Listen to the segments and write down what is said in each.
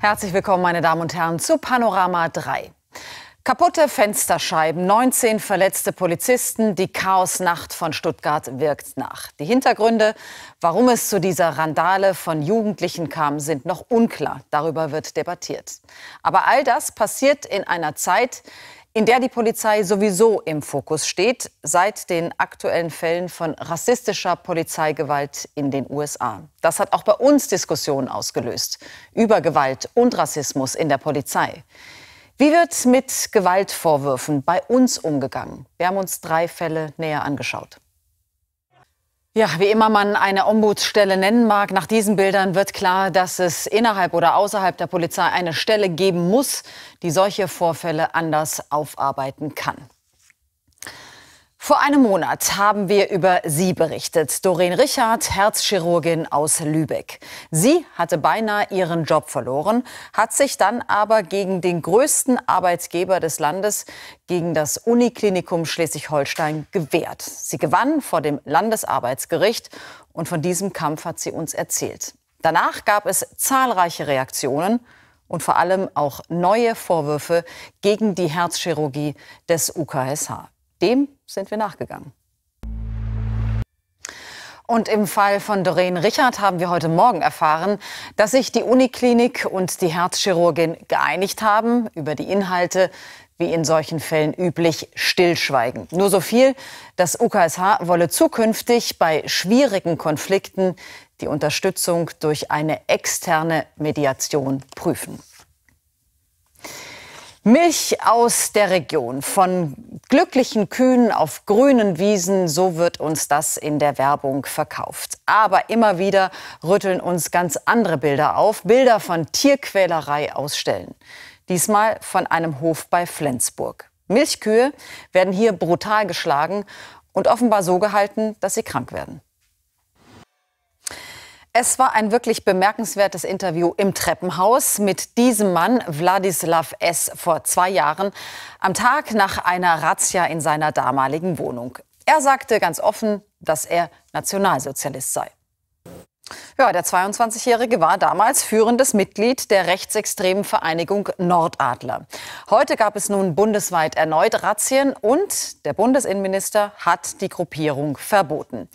Herzlich willkommen, meine Damen und Herren, zu Panorama 3. Kaputte Fensterscheiben, 19 verletzte Polizisten, die Chaosnacht von Stuttgart wirkt nach. Die Hintergründe, warum es zu dieser Randale von Jugendlichen kam, sind noch unklar. Darüber wird debattiert. Aber all das passiert in einer Zeit, in der die Polizei sowieso im Fokus steht, seit den aktuellen Fällen von rassistischer Polizeigewalt in den USA. Das hat auch bei uns Diskussionen ausgelöst über Gewalt und Rassismus in der Polizei. Wie wird mit Gewaltvorwürfen bei uns umgegangen? Wir haben uns drei Fälle näher angeschaut. Ja, wie immer man eine Ombudsstelle nennen mag, nach diesen Bildern wird klar, dass es innerhalb oder außerhalb der Polizei eine Stelle geben muss, die solche Vorfälle anders aufarbeiten kann. Vor einem Monat haben wir über sie berichtet. Doreen Richard, Herzchirurgin aus Lübeck. Sie hatte beinahe ihren Job verloren, hat sich dann aber gegen den größten Arbeitgeber des Landes, gegen das Uniklinikum Schleswig-Holstein, gewehrt. Sie gewann vor dem Landesarbeitsgericht und von diesem Kampf hat sie uns erzählt. Danach gab es zahlreiche Reaktionen und vor allem auch neue Vorwürfe gegen die Herzchirurgie des UKSH. Dem sind wir nachgegangen. Und im Fall von Doreen Richard haben wir heute Morgen erfahren, dass sich die Uniklinik und die Herzchirurgin geeinigt haben über die Inhalte, wie in solchen Fällen üblich, stillschweigen. Nur so viel, das UKSH wolle zukünftig bei schwierigen Konflikten die Unterstützung durch eine externe Mediation prüfen. Milch aus der Region, von glücklichen Kühen auf grünen Wiesen, so wird uns das in der Werbung verkauft. Aber immer wieder rütteln uns ganz andere Bilder auf, Bilder von Tierquälerei ausstellen. Diesmal von einem Hof bei Flensburg. Milchkühe werden hier brutal geschlagen und offenbar so gehalten, dass sie krank werden. Es war ein wirklich bemerkenswertes Interview im Treppenhaus mit diesem Mann, Wladislav S., vor zwei Jahren, am Tag nach einer Razzia in seiner damaligen Wohnung. Er sagte ganz offen, dass er Nationalsozialist sei. Ja, der 22-Jährige war damals führendes Mitglied der rechtsextremen Vereinigung Nordadler. Heute gab es nun bundesweit erneut Razzien und der Bundesinnenminister hat die Gruppierung verboten.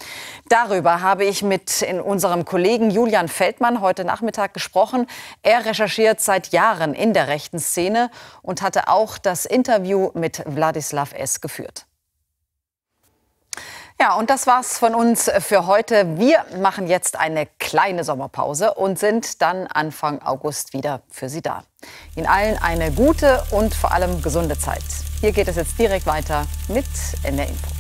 Darüber habe ich mit in unserem Kollegen Julian Feldmann heute Nachmittag gesprochen. Er recherchiert seit Jahren in der rechten Szene und hatte auch das Interview mit Wladislav S. geführt. Ja, und das war's von uns für heute. Wir machen jetzt eine kleine Sommerpause und sind dann Anfang August wieder für Sie da. Ihnen allen eine gute und vor allem gesunde Zeit. Hier geht es jetzt direkt weiter mit NR Info.